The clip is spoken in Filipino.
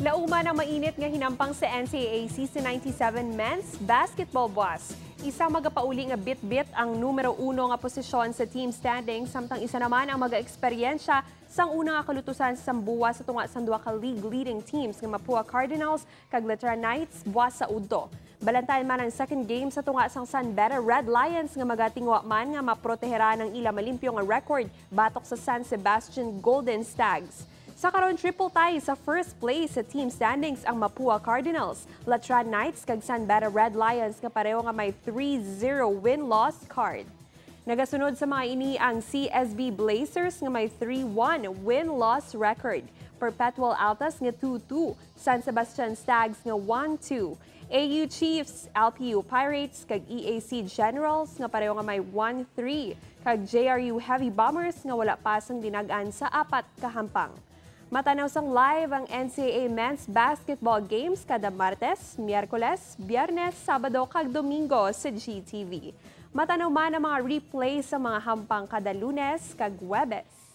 Lauma ng mainit nga hinampang sa NCAA Season 97 Men's Basketball Boss. Isa magapauli nga bit-bit ang numero uno nga posisyon sa team standing samtang isa naman ang maga-eksperyensya sang una nga kalutusan sa Sambuwa sa tunga sa duwa ka league leading teams nga Mapua Cardinals kag Letra Knights buwas sa Udto. Balantayan man ang second game sa tunga sang San Beda Red Lions nga magatingwa man nga maprotehera ng ila malimpyo nga record batok sa San Sebastian Golden Stags. Sa karon triple tie sa first place sa team standings ang Mapua Cardinals, Latran Knights kag San Beda Red Lions nga pareho nga may 3-0 win-loss card. Nagasunod sa mga ini ang CSB Blazers nga may 3-1 win-loss record. Perpetual Altas nga 2-2, San Sebastian Stags nga 1-2. AU Chiefs, LPU Pirates kag EAC Generals nga pareho nga may 1-3 kag JRU Heavy Bombers nga wala pa sang dinagan sa apat kahampang. Matanaw sang live ang NCAA Men's Basketball Games kada Martes, Miyerkules, Biyernes, Sabado kag Domingo sa GTV. Matanaw man ang mga replay sa mga hampang kada Lunes kag Webes.